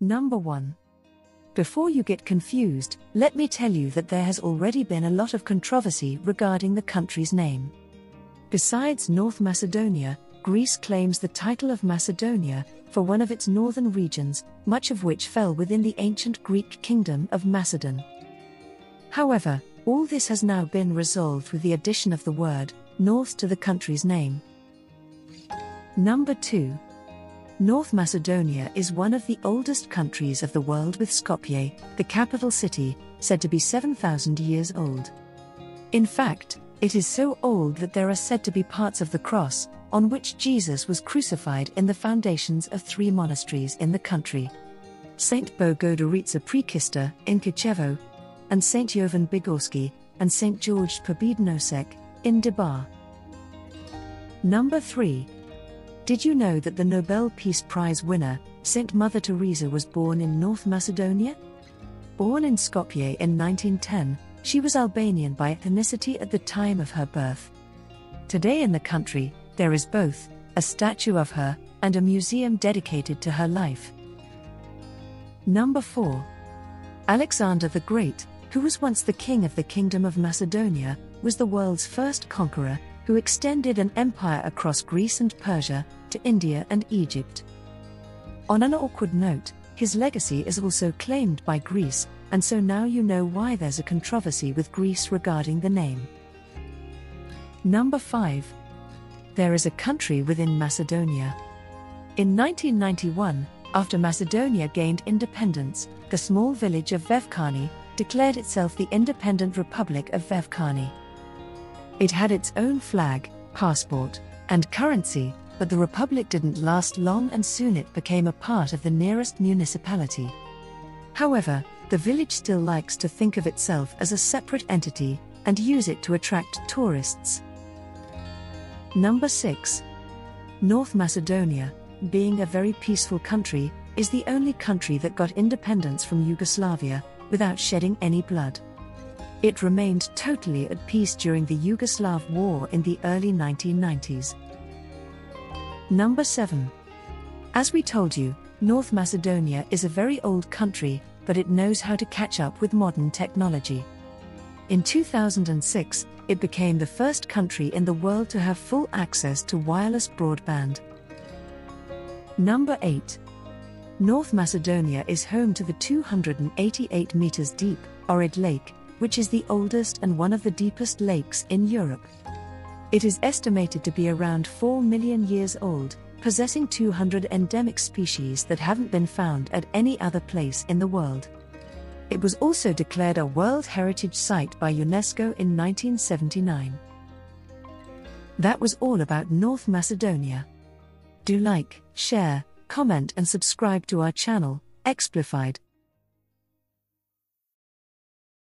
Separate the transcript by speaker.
Speaker 1: Number 1. Before you get confused, let me tell you that there has already been a lot of controversy regarding the country's name. Besides North Macedonia, Greece claims the title of Macedonia for one of its northern regions, much of which fell within the ancient Greek kingdom of Macedon. However, all this has now been resolved with the addition of the word north to the country's name. Number 2. North Macedonia is one of the oldest countries of the world, with Skopje, the capital city, said to be 7,000 years old. In fact, it is so old that there are said to be parts of the cross, on which Jesus was crucified, in the foundations of three monasteries in the country St. Bogodarica Prekista in Kochevo, and St. Jovan Bigorski, and St. George Pobednosek in Debar. Number 3. Did you know that the Nobel Peace Prize winner, St. Mother Teresa, was born in North Macedonia? Born in Skopje in 1910, she was Albanian by ethnicity at the time of her birth. Today in the country, there is both a statue of her and a museum dedicated to her life. Number 4. Alexander the Great, who was once the king of the Kingdom of Macedonia, was the world's first conqueror who extended an empire across Greece and Persia, to India and Egypt. On an awkward note, his legacy is also claimed by Greece, and so now you know why there's a controversy with Greece regarding the name. Number 5. There is a country within Macedonia. In 1991, after Macedonia gained independence, the small village of Vevcani declared itself the independent Republic of Vevcani. It had its own flag, passport, and currency, but the republic didn't last long and soon it became a part of the nearest municipality. However, the village still likes to think of itself as a separate entity and use it to attract tourists. Number 6. North Macedonia, being a very peaceful country, is the only country that got independence from Yugoslavia without shedding any blood. It remained totally at peace during the Yugoslav War in the early 1990s. Number 7. As we told you, North Macedonia is a very old country, but it knows how to catch up with modern technology. In 2006, it became the first country in the world to have full access to wireless broadband. Number 8. North Macedonia is home to the 288 meters deep Ohrid Lake, which is the oldest and one of the deepest lakes in Europe. It is estimated to be around 4 million years old, possessing 200 endemic species that haven't been found at any other place in the world. It was also declared a World Heritage Site by UNESCO in 1979. That was all about North Macedonia. Do like, share, comment, and subscribe to our channel, Explified.